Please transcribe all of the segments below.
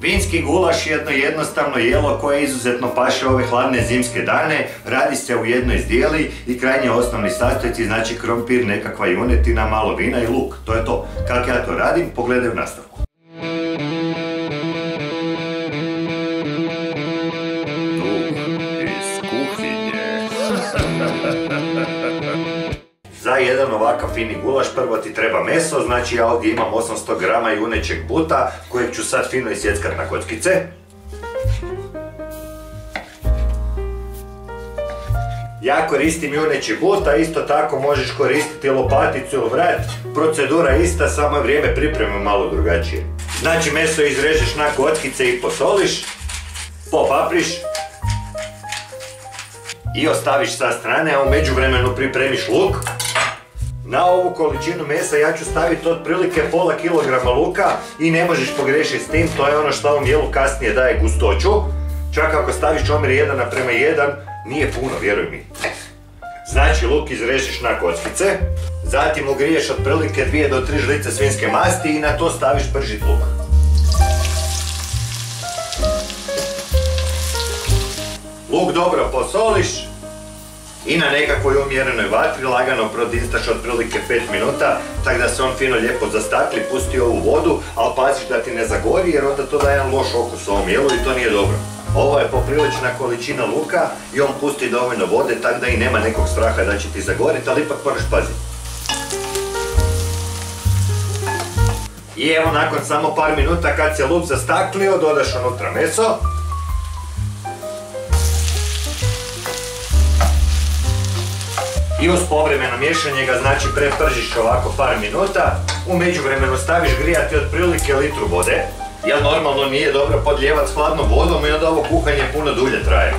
Vinski gulaš je jedno jednostavno jelo koje izuzetno paše ove hladne zimske dane, radi se u jednoj zdjeli i krajnje osnovni sastojci, znači krompir, nekakva junetina, malo vina i luk. To je to. Kako ja to radim, pogledaj u nastavku. Za jedan ovakav fini gulaš prvo ti treba meso, znači ja ovdje imam 800 grama junećeg buta kojeg ću sad fino isjeckat na kockice. Ja koristim juneći but, a isto tako možeš koristiti lopaticu ili vrat. Procedura ista, samo je vrijeme pripreme malo drugačije. Znači meso izrežeš na kockice i posoliš, popapriš, i ostaviš sa strane, a u međuvremenu pripremiš luk. Na ovu količinu mesa ja ću staviti otprilike pola kilograma luka i ne možeš pogrešiti s tim, to je ono što ovom jelu kasnije daje gustoću. Čak ako staviš omjer 1 naprema 1, nije puno, vjeruj mi. Znači luk izrežiš na kockice, zatim ugriješ otprilike 2 do 3 žlice svinske masti i na to staviš pržit luk. Luk dobro posoliš, i na nekakvoj umjerenoj vatri lagano prodinstaš otprilike 5 minuta, tako da se on fino lijepo zastakli, pusti ovu vodu, ali paziš da ti ne zagori jer onda to daje loš okus ovom jelu i to nije dobro. Ovo je poprilična količina luka i on pusti dovoljno vode, tako da i nema nekog straha da će ti zagoriti, ali ipak moraš paziti. I evo nakon samo par minuta kad se luk zastaklio, dodaš unutra meso. I uz povremeno miješanje ga znači prepržiš ovako par minuta, u međuvremenu staviš grijati otprilike litru vode, jer normalno nije dobro podlijevat s hladnom vodom i onda ovo kuhanje puno dulje traje.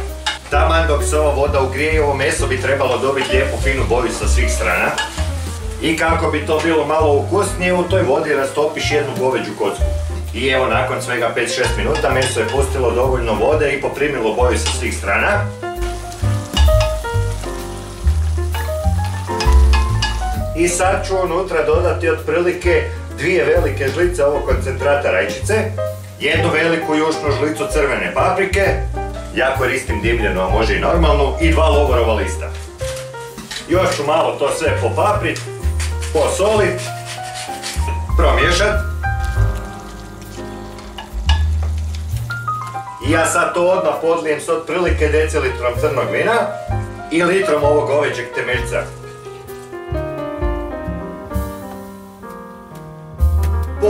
Taman dok se ova voda ugrije, ovo meso bi trebalo dobiti lijepu finu boju sa svih strana. I kako bi to bilo malo ukusnije, u toj vodi rastopiš jednu goveđu kocku. I evo nakon svega 5-6 minuta meso je pustilo dovoljno vode i poprimilo boju sa svih strana. I sad ću unutra dodati otprilike dvije velike žlice ovog koncentrata rajčice, jednu veliku jušnu žlicu crvene paprike, ja koristim dimljenu, a može i normalnu, i dva logorova lista. Još ću malo to sve popaprit, posolit, promiješat. I ja sad to odmah podlijem s otprilike decilitrom crnog vina i litrom ovog goveđeg temeljca.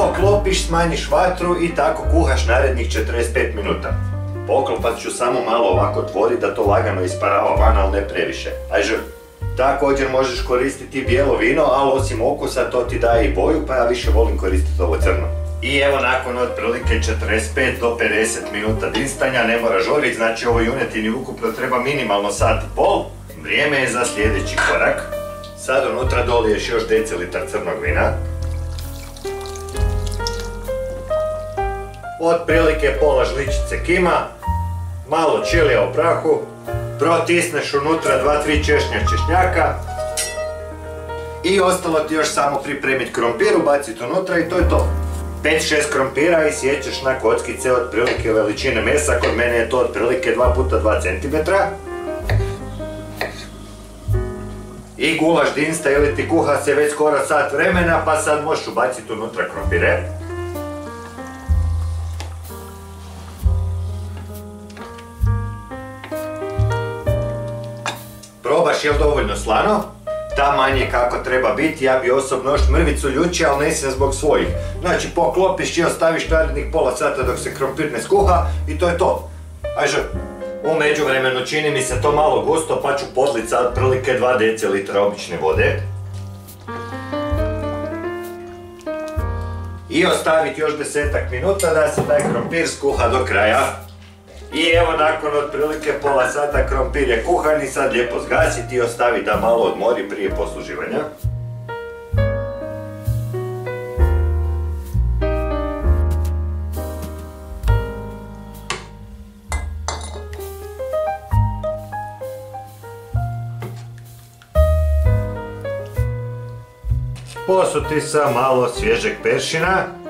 Poklopiš, smanjiš vatru i tako kuhaš narednih 45 minuta. Poklopat ću samo malo ovako tvori da to lagano isparava van, ali ne previše. Ajže, također možeš koristiti bijelo vino, ali osim okusa to ti daje i boju, pa ja više volim koristiti ovo crno. I evo nakon otprilike 45 do 50 minuta dinstanja, ne mora žoriti, znači ovo junetini ukupno treba minimalno sat i pol. Vrijeme je za sljedeći korak. Sad unutra doliješ još decilitar crnog vina. Otprilike pola žličice kima, malo čilija u prahu, protisneš unutra 2-3 češnja češnjaka i ostalo ti još samo pripremiti krompir, ubaciti unutra i to je to. 5-6 krompira i sjećaš na kockice otprilike veličine mesa, kod mene je to otprilike 2 puta 2 cm. I gulaš dinsta ili ti kuha se već skoro sat vremena pa sad možeš ubaciti unutra krompire. Probaš jel dovoljno slano, ta manje kako treba biti, ja bi osobno još mrvicu ljuči, ali ne zbog svojih. Znači poklopiš i ostaviš narednih pola sata dok se krompir ne skuha i to je to. Ajže, u međuvremenu čini mi se to malo gusto pa ću podlit sad prilike 2 dl obične vode. I ostaviti još desetak minuta da se taj krompir skuha do kraja. I evo nakon otprilike pola sata krompir je kuhan i sad lijepo zgasiti i ostavi da malo odmori prije posluživanja. Posuti sa malo svježeg peršina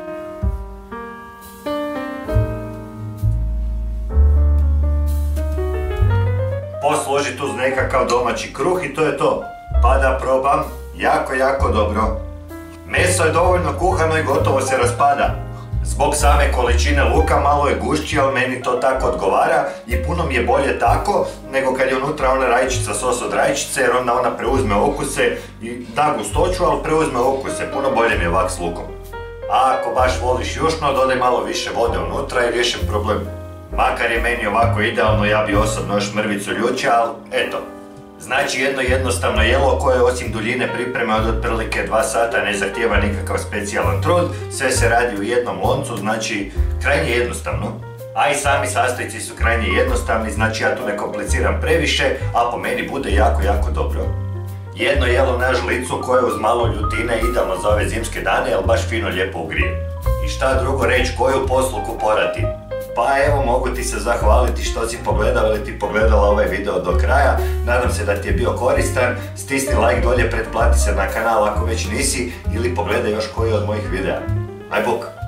posložiti uz nekakav domaći kruh i to je to. Pa da probam, jako, jako dobro. Meso je dovoljno kuhano i gotovo se raspada. Zbog same količine luka malo je gušći, ali meni to tako odgovara i puno mi je bolje tako nego kad je unutra ona rajčica, sos od rajčice jer onda ona preuzme okuse i da gustoću, ali preuzme okuse, puno bolje mi je ovak s lukom. A ako baš voliš jušno, dodaj malo više vode unutra i riješim problem. Makar je meni ovako idealno, ja bi osobno još mrvicu ljuća, ali eto. Znači jedno jednostavno jelo koje osim duljine pripreme od otprilike 2 sata ne zahtijeva nikakav specijalan trud, sve se radi u jednom loncu, znači krajnje jednostavno. A i sami sastojci su krajnje jednostavni, znači ja tu ne kompliciram previše, a po meni bude jako, jako dobro. Jedno jelo na žlicu koje uz malo ljutine idealno za ove zimske dane, ali baš fino lijepo ugrije. I šta drugo reći, koju posluku porati? Pa evo, mogu ti se zahvaliti što si pogledao ili ti pogledala ovaj video do kraja. Nadam se da ti je bio koristan. Stisni like dolje, pretplati se na kanal ako već nisi ili pogledaj još koji od mojih videa. Aj bok!